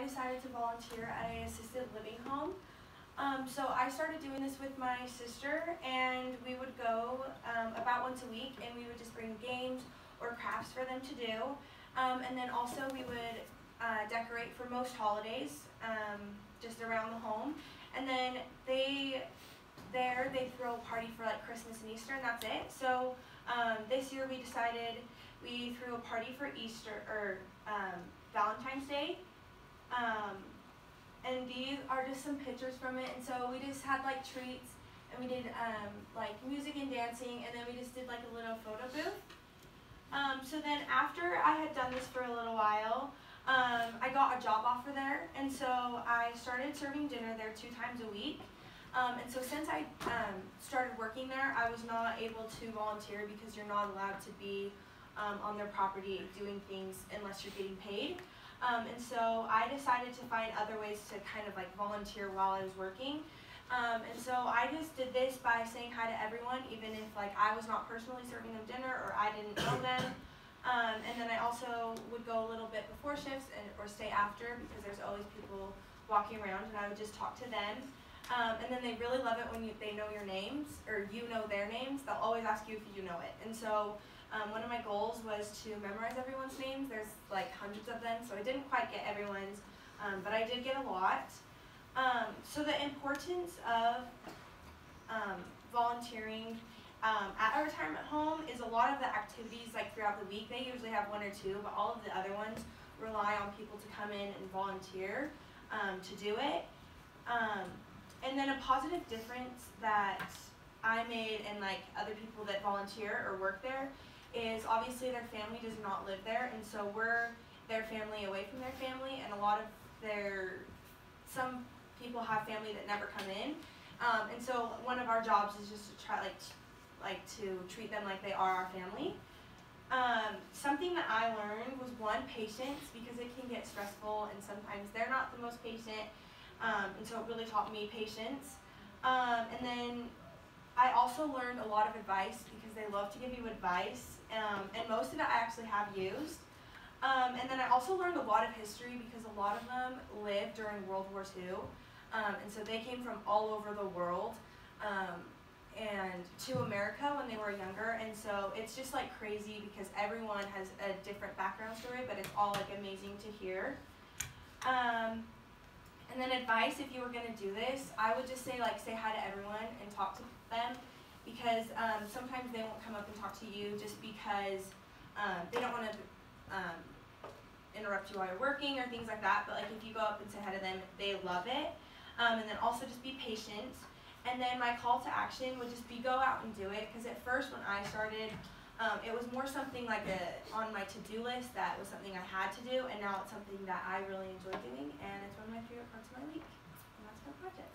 I decided to volunteer at a assisted living home. Um, so I started doing this with my sister, and we would go um, about once a week, and we would just bring games or crafts for them to do. Um, and then also we would uh, decorate for most holidays, um, just around the home. And then they, there, they throw a party for like Christmas and Easter, and that's it. So um, this year we decided we threw a party for Easter, or um, Valentine's Day. Um, and these are just some pictures from it. And so we just had like treats and we did um, like music and dancing and then we just did like a little photo booth. Um, so then after I had done this for a little while, um, I got a job offer there. And so I started serving dinner there two times a week. Um, and so since I um, started working there, I was not able to volunteer because you're not allowed to be um, on their property doing things unless you're getting paid. Um, and so I decided to find other ways to kind of like volunteer while I was working. Um, and so I just did this by saying hi to everyone, even if like I was not personally serving them dinner or I didn't know them. Um, and then I also would go a little bit before shifts and, or stay after because there's always people walking around and I would just talk to them. Um, and then they really love it when you, they know your names or you know their names. They'll always ask you if you know it. And so um, one of my goals was to memorize everyone's names. There's like hundreds of them, so I didn't quite get everyone's, um, but I did get a lot. Um, so the importance of um, volunteering um, at a retirement home is a lot of the activities like throughout the week. They usually have one or two, but all of the other ones rely on people to come in and volunteer um, to do it. and then a positive difference that I made and like other people that volunteer or work there is obviously their family does not live there, and so we're their family away from their family, and a lot of their, some people have family that never come in, um, and so one of our jobs is just to try like, like to treat them like they are our family. Um, something that I learned was one, patience, because it can get stressful and sometimes they're not the most patient, um, and so it really taught me patience. Um, and then I also learned a lot of advice because they love to give you advice um, and most of it I actually have used. Um, and then I also learned a lot of history because a lot of them lived during World War II. Um, and so they came from all over the world um, and to America when they were younger. And so it's just like crazy because everyone has a different background story, but it's all like amazing to hear. And then advice, if you were going to do this, I would just say like say hi to everyone and talk to them because um, sometimes they won't come up and talk to you just because um, they don't want to um, interrupt you while you're working or things like that. But like if you go up and say hi to them, they love it. Um, and then also just be patient. And then my call to action would just be go out and do it. Because at first when I started, um, it was more something like a on my to-do list that was something I had to do. And now it's something that I really enjoy doing. And it's one of my favorite parts of my week. And that's my project.